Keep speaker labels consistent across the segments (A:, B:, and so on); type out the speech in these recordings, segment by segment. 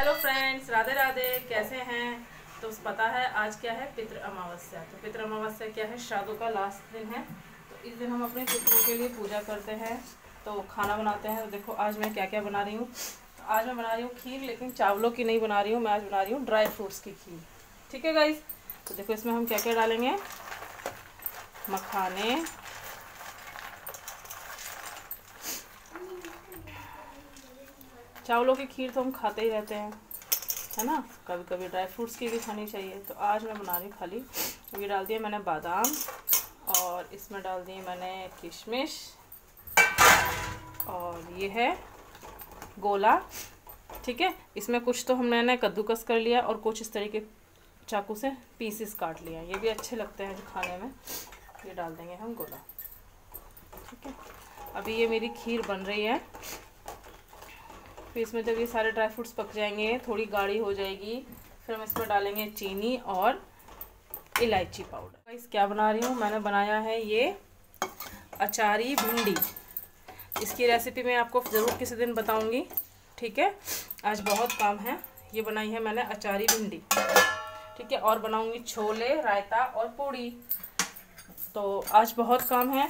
A: Hello friends Radhe Radhe, कैसे हैं? तो पता है आज क्या है पितृ अमावस्या। तो पितृ अमावस्या क्या है? श्राद्धों का लास्ट दिन है। तो इस दिन हम अपने पितरों के लिए पूजा करते हैं। तो खाना बनाते हैं। तो देखो, आज मैं क्या क्या बना रही हूँ। तो आज मैं बना रही हूँ खीर, लेकिन चावलों की नहीं बना रही हूँ। मैं आज बना रही हूँ ड्राई फ्रूट्स की खीर। ठीक है गाइज़ तो देखो, इसमें हम क्या क्या डालेंगे? मखाने चावलों की खीर तो हम खाते ही रहते हैं, है ना? कभी कभी ड्राई फ्रूट्स की भी खानी चाहिए। तो आज मैं बना रही खाली ये डाल दिया मैंने बादाम और इसमें डाल दिए मैंने किशमिश और ये है गोला, ठीक है? इसमें कुछ तो हमने ना, कद्दूकस कर लिया और कुछ इस तरीके चाकू से पीसेस काट लिया ये भी अच्छे लगते हैं खाने में। ये डाल देंगे हम गोला, ठीक है? अभी ये मेरी खीर बन रही है। फिर इसमें जब ये सारे ड्राई फ्रूट्स पक जाएँगे, थोड़ी गाढ़ी हो जाएगी, फिर हम इसमें डालेंगे चीनी और इलायची पाउडर। इस क्या बना रही हूँ? मैंने बनाया है ये अचारी भिंडी। इसकी रेसिपी मैं आपको ज़रूर किसी दिन बताऊँगी, ठीक है? आज बहुत काम है। ये बनाई है मैंने अचारी भिंडी, ठीक है? और बनाऊँगी छोले, रायता और पूड़ी। तो आज बहुत काम है।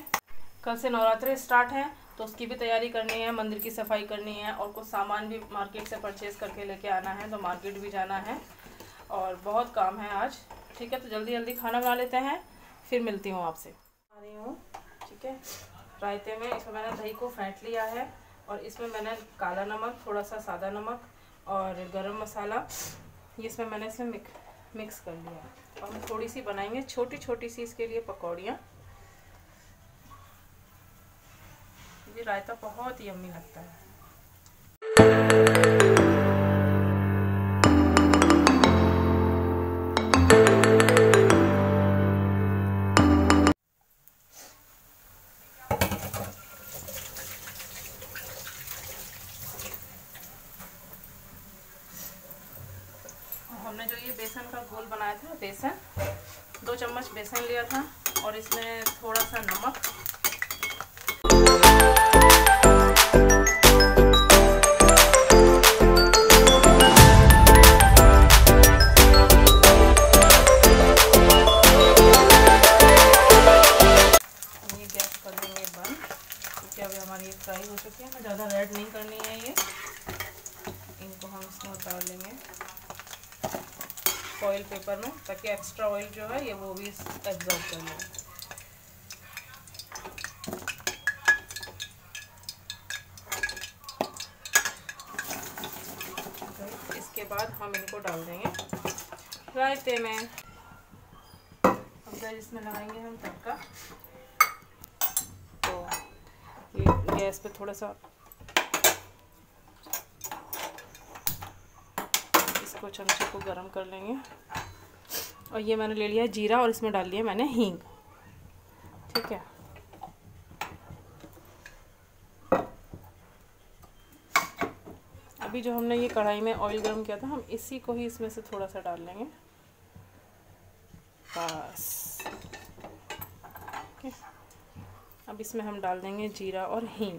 A: कल से नवरात्रि स्टार्ट है। तो उसकी भी तैयारी करनी है, मंदिर की सफ़ाई करनी है और कुछ सामान भी मार्केट से परचेज़ करके लेके आना है तो मार्केट भी जाना है। और बहुत काम है आज। ठीक है तो जल्दी जल्दी खाना बना लेते हैं, फिर मिलती हूँ आपसे। आ रही हूँ। ठीक है। रायते में इसमें मैंने दही को फेंट लिया है और इसमें मैंने काला नमक थोड़ा सा सादा नमक और गरम मसाला ये इसमें मैंने इसमें मिक्स कर लिया। और हम थोड़ी सी बनाएँगे छोटी छोटी सी इसके लिए पकौड़ियाँ। ये रायता बहुत ही यम्मी लगता है। हमने जो ये बेसन का घोल बनाया था, बेसन, दो चम्मच बेसन लिया था और इसमें थोड़ा सा नमक ऑयल ताकि एक्स्ट्रा ऑयल जो है ये वो भी एब्जॉर्ब कर ले। इसके बाद हम इनको डाल देंगे। रायते में अब इसमें लगाएँगे हम तड़का। तो ये गैस पे थोड़ा सा इसको चमचे को गरम कर लेंगे। और ये मैंने ले लिया जीरा और इसमें डाल लिया मैंने हींग। ठीक है? अभी जो हमने ये कढ़ाई में ऑयल गर्म किया था, हम इसी को ही इसमें से थोड़ा सा डाल लेंगे। बस। अब इसमें हम डाल देंगे जीरा और हींग।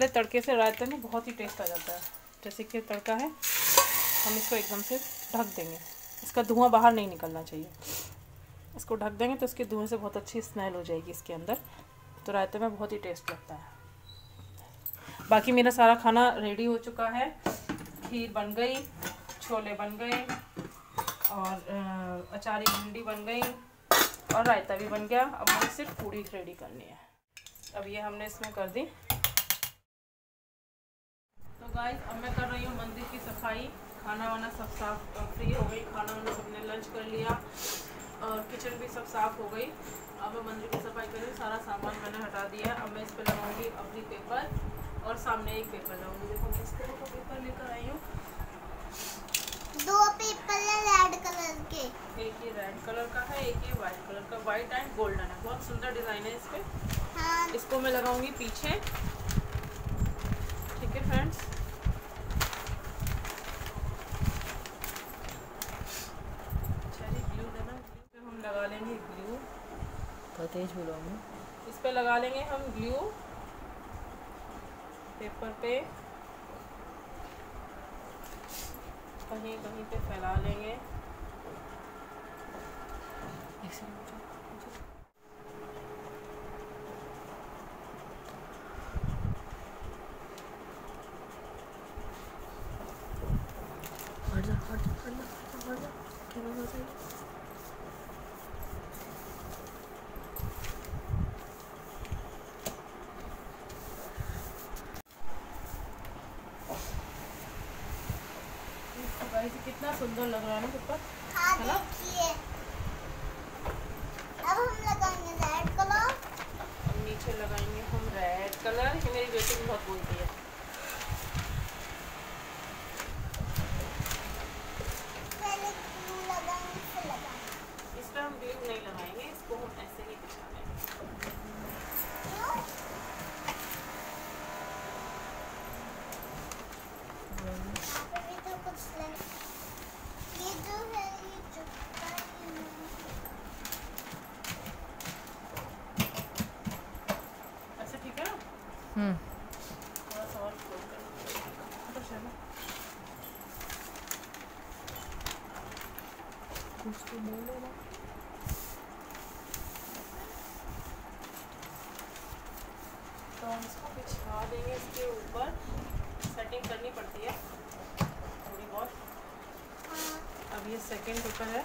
A: वाले तड़के से रायते में बहुत ही टेस्ट आ जाता है। जैसे कि तड़का है, हम इसको एकदम से ढक देंगे। इसका धुआँ बाहर नहीं निकलना चाहिए। इसको ढक देंगे तो इसके धुएँ से बहुत अच्छी स्मेल हो जाएगी इसके अंदर। तो रायते में बहुत ही टेस्ट लगता है। बाकी मेरा सारा खाना रेडी हो चुका है। खीर बन गई, छोले बन गए और अचारी भिंडी बन गई और रायता भी बन गया। अब हमें सिर्फ़ पूड़ी रेडी करनी है। अब ये हमने इसमें कर दी। गाइस अब मैं कर रही हूँ मंदिर की सफ़ाई। खाना वाना सब साफ़ फ्री हो गई। खाना वाना सबने लंच कर लिया और किचन भी सब साफ़ हो गई। अब मैं मंदिर की सफ़ाई करी सारा सामान मैंने हटा दिया। अब मैं इस पर लगाऊँगी अपनी पेपर और सामने एक पेपर लगाऊँगी। देखो किस तरह का पेपर लेकर आई हूँ।
B: दो पेपर है रेड कलर के।
A: एक ये रेड कलर का है एक ये वाइट कलर का। वाइट एंड गोल्डन है। बहुत सुंदर डिज़ाइन है इस पर
B: हाँ।
A: इसको मैं लगाऊँगी पीछे। ठीक है फ्रेंड्स
C: तो तेज बोलो
A: इस पे लगा लेंगे हम ग्लू पेपर पे। कहीं कहीं पे फैला लेंगे।
C: हट जा हट जा हट जा हट जा कैमरा हो जाएगा
A: गाइस कितना सुंदर लग रहा है ना पेपर
B: हाँ
A: है ना?
B: अब हम लगाएँगे रेड कलर
A: अब नीचे लगाएँगे हम रेड कलर ये मेरी बेटी भी बहुत बोलती है
B: पहले ग्लू लगाएँगे फिर लगाएँगे
A: इस पर हम ग्लू नहीं लगाएँगे इसको हम ऐसे ही बिछा देंगे
B: क्यों अभी तो कुछ नहीं ये जो है ये चुपका ही है।
A: ऐसे ठीक है ना
C: हम्म
A: थोड़ा सा और फोल्ड कर तो चलो
C: कुछ तो बोलो ना
A: तो हम इसको बिछा देंगे इसके ऊपर सेटिंग करनी पड़ती है थोड़ी बहुत
B: हाँ
A: अब ये सेकंड कुकर है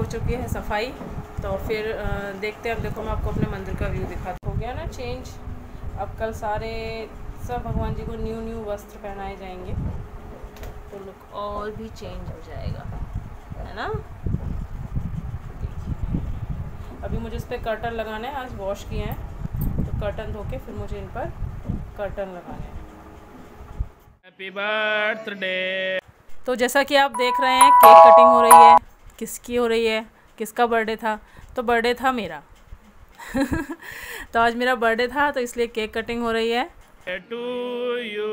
B: हो
A: चुकी है सफ़ाई। तो फिर देखते हैं अब देखो मैं आपको अपने मंदिर का व्यू दिखा हो। गया ना चेंज अब कल सारे सब भगवान जी को न्यू न्यू वस्त्र पहनाए जाएँगे। तो लुक और भी चेंज हो जाएगा। है ना? देखिए। अभी मुझे इस पर कर्टन लगाना है। आज वॉश किए हैं। तो कर्टन धो के फिर मुझे इन पर कर्टन लगाने हैं।
D: हैप्पी बर्थडे
A: तो जैसा कि आप देख रहे हैं केक कटिंग हो रही है। किसकी हो रही है? किसका बर्थडे था? तो बर्थडे था मेरा। तो आज मेरा बर्थडे था तो इसलिए केक कटिंग हो रही है।
D: To you